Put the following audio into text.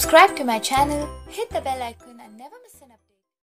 Subscribe to my channel, hit the bell icon and never miss an update.